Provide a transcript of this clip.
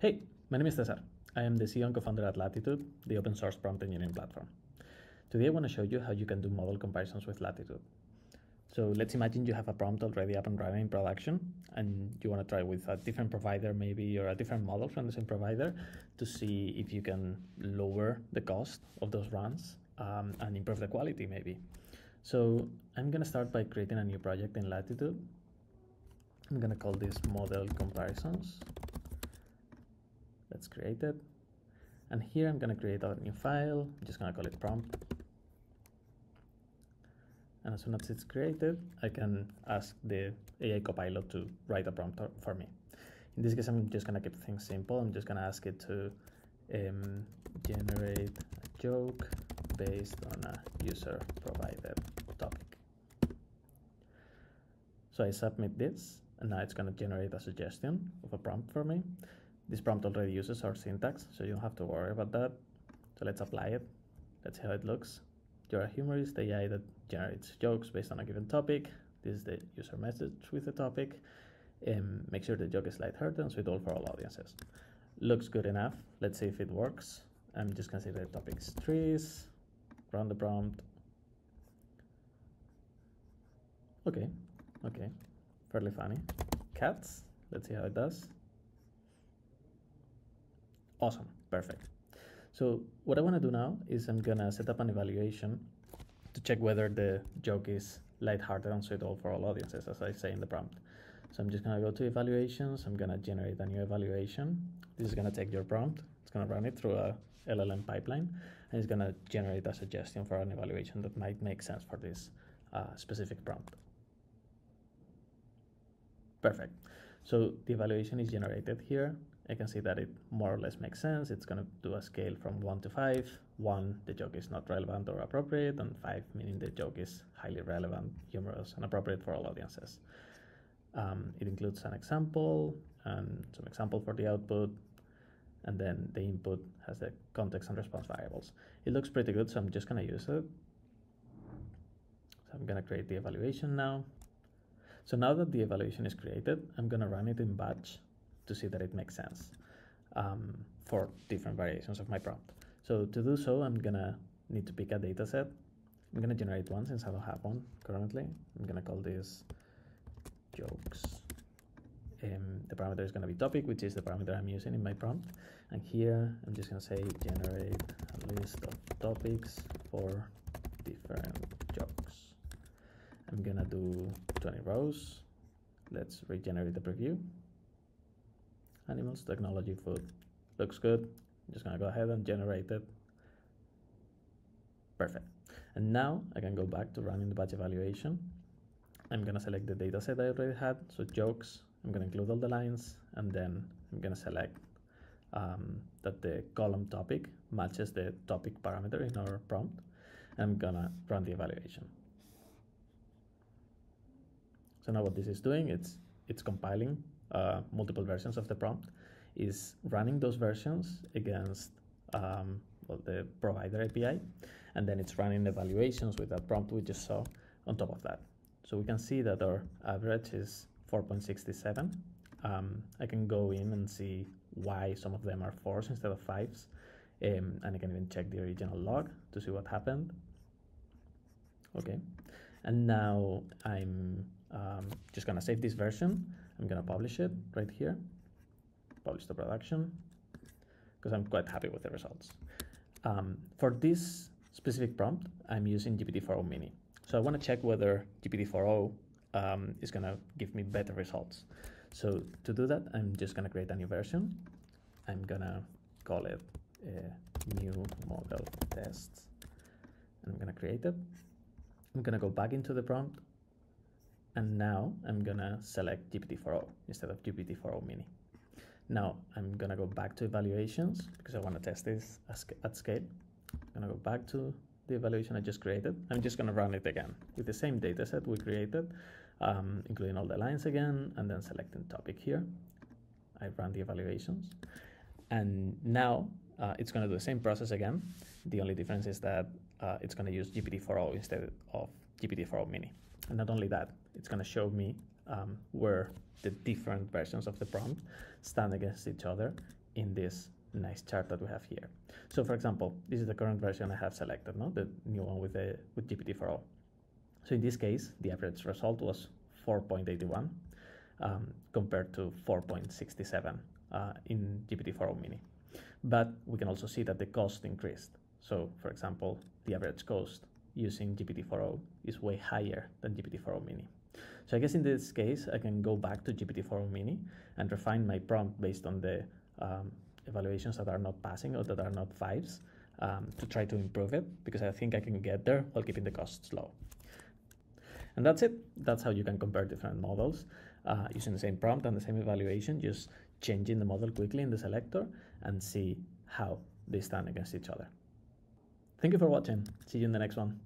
Hey, my name is Cesar. I am the CEO and co-founder at Latitude, the open source prompt engineering platform. Today I want to show you how you can do model comparisons with Latitude. So let's imagine you have a prompt already up and running in production and you want to try with a different provider maybe or a different model from the same provider to see if you can lower the cost of those runs um, and improve the quality maybe. So I'm going to start by creating a new project in Latitude. I'm going to call this model comparisons. Let's create it. And here I'm going to create a new file. I'm just going to call it prompt. And as soon as it's created, I can ask the AI Copilot to write a prompt for me. In this case, I'm just going to keep things simple. I'm just going to ask it to um, generate a joke based on a user provided topic. So I submit this, and now it's going to generate a suggestion of a prompt for me. This prompt already uses our syntax, so you don't have to worry about that. So let's apply it. Let's see how it looks. You're a humorist AI that generates jokes based on a given topic. This is the user message with the topic. Um, make sure the joke is lighthearted and suitable for all audiences. Looks good enough. Let's see if it works. I'm just gonna say the topic is trees. Run the prompt. Okay, okay, fairly funny. Cats. Let's see how it does. Awesome, perfect. So what I want to do now is I'm gonna set up an evaluation to check whether the joke is lighthearted and suitable for all audiences, as I say in the prompt. So I'm just gonna go to evaluations. I'm gonna generate a new evaluation. This is gonna take your prompt. It's gonna run it through a LLM pipeline, and it's gonna generate a suggestion for an evaluation that might make sense for this uh, specific prompt. Perfect. So the evaluation is generated here. I can see that it more or less makes sense. It's going to do a scale from 1 to 5. 1, the joke is not relevant or appropriate, and 5, meaning the joke is highly relevant, humorous, and appropriate for all audiences. Um, it includes an example and some example for the output, and then the input has the context and response variables. It looks pretty good, so I'm just going to use it. So I'm going to create the evaluation now. So now that the evaluation is created, I'm going to run it in batch to see that it makes sense um, for different variations of my prompt. So to do so, I'm gonna need to pick a data set. I'm gonna generate one since I don't have one currently. I'm gonna call this jokes. Um, the parameter is gonna be topic, which is the parameter I'm using in my prompt. And here, I'm just gonna say generate a list of topics for different jokes. I'm gonna do 20 rows. Let's regenerate the preview animals, technology, food. Looks good. I'm just gonna go ahead and generate it. Perfect. And now I can go back to running the batch evaluation. I'm gonna select the data set I already had, so jokes. I'm gonna include all the lines, and then I'm gonna select um, that the column topic matches the topic parameter in our prompt. I'm gonna run the evaluation. So now what this is doing, it's it's compiling uh, multiple versions of the prompt is running those versions against um, well, the provider API, and then it's running evaluations with that prompt we just saw on top of that. So we can see that our average is 4.67. Um, I can go in and see why some of them are fours instead of fives, um, and I can even check the original log to see what happened. Okay, and now I'm um, just gonna save this version I'm gonna publish it right here, publish the production, because I'm quite happy with the results. Um, for this specific prompt, I'm using GPT-4o Mini. So I wanna check whether GPT-4o um, is gonna give me better results. So to do that, I'm just gonna create a new version. I'm gonna call it a new model test. And I'm gonna create it. I'm gonna go back into the prompt and now I'm gonna select GPT-4o instead of GPT-4o Mini. Now I'm gonna go back to evaluations because I wanna test this at scale. I'm gonna go back to the evaluation I just created. I'm just gonna run it again with the same data set we created, um, including all the lines again, and then selecting topic here. I run the evaluations. And now uh, it's gonna do the same process again. The only difference is that uh, it's gonna use GPT-4o instead of GPT-4o Mini. And not only that, it's going to show me um, where the different versions of the prompt stand against each other in this nice chart that we have here. So for example, this is the current version I have selected, no? the new one with, the, with GPT-4o. So in this case, the average result was 4.81 um, compared to 4.67 uh, in GPT-4o mini. But we can also see that the cost increased. So for example, the average cost using GPT-4o is way higher than GPT-4o mini. So I guess in this case, I can go back to GPT-4o mini and refine my prompt based on the um, evaluations that are not passing or that are not fives um, to try to improve it because I think I can get there while keeping the costs low. And that's it. That's how you can compare different models uh, using the same prompt and the same evaluation, just changing the model quickly in the selector and see how they stand against each other. Thank you for watching. See you in the next one.